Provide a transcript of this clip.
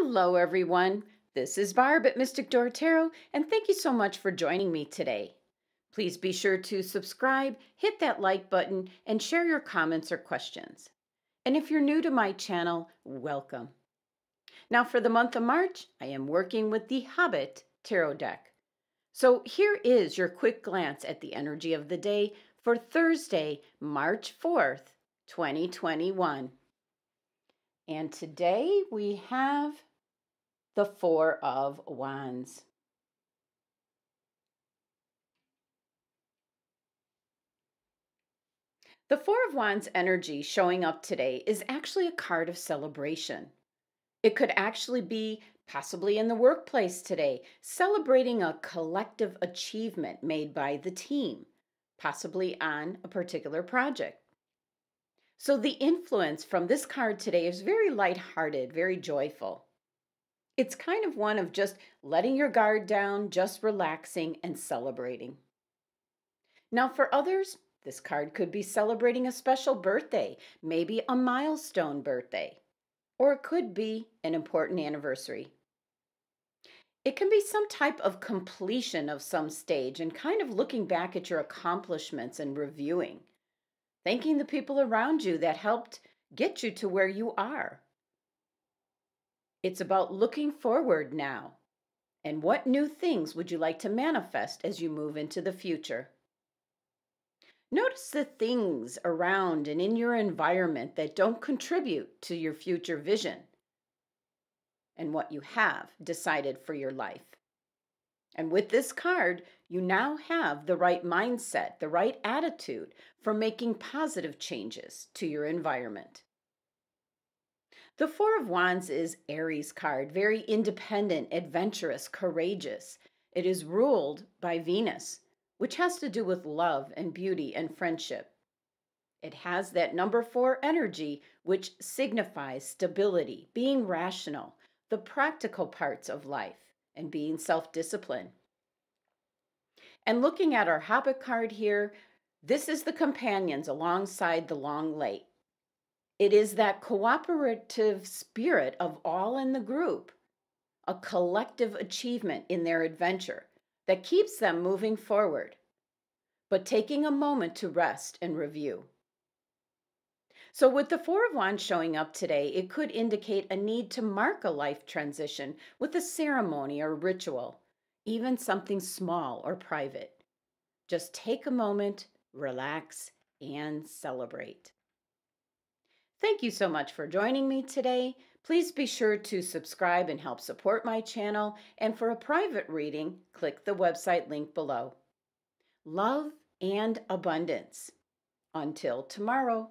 Hello, everyone. This is Barb at Mystic Door Tarot, and thank you so much for joining me today. Please be sure to subscribe, hit that like button, and share your comments or questions. And if you're new to my channel, welcome. Now, for the month of March, I am working with the Hobbit Tarot deck. So here is your quick glance at the energy of the day for Thursday, March 4th, 2021. And today we have the Four of Wands. The Four of Wands energy showing up today is actually a card of celebration. It could actually be possibly in the workplace today, celebrating a collective achievement made by the team, possibly on a particular project. So the influence from this card today is very lighthearted, very joyful. It's kind of one of just letting your guard down, just relaxing and celebrating. Now, for others, this card could be celebrating a special birthday, maybe a milestone birthday, or it could be an important anniversary. It can be some type of completion of some stage and kind of looking back at your accomplishments and reviewing thanking the people around you that helped get you to where you are. It's about looking forward now. And what new things would you like to manifest as you move into the future? Notice the things around and in your environment that don't contribute to your future vision and what you have decided for your life. And with this card, you now have the right mindset, the right attitude for making positive changes to your environment. The Four of Wands is Aries card, very independent, adventurous, courageous. It is ruled by Venus, which has to do with love and beauty and friendship. It has that number four energy, which signifies stability, being rational, the practical parts of life and being self disciplined. And looking at our Hobbit card here, this is the companions alongside the long lake. It is that cooperative spirit of all in the group, a collective achievement in their adventure that keeps them moving forward, but taking a moment to rest and review. So, with the Four of Wands showing up today, it could indicate a need to mark a life transition with a ceremony or ritual, even something small or private. Just take a moment, relax, and celebrate. Thank you so much for joining me today. Please be sure to subscribe and help support my channel. And for a private reading, click the website link below. Love and abundance. Until tomorrow.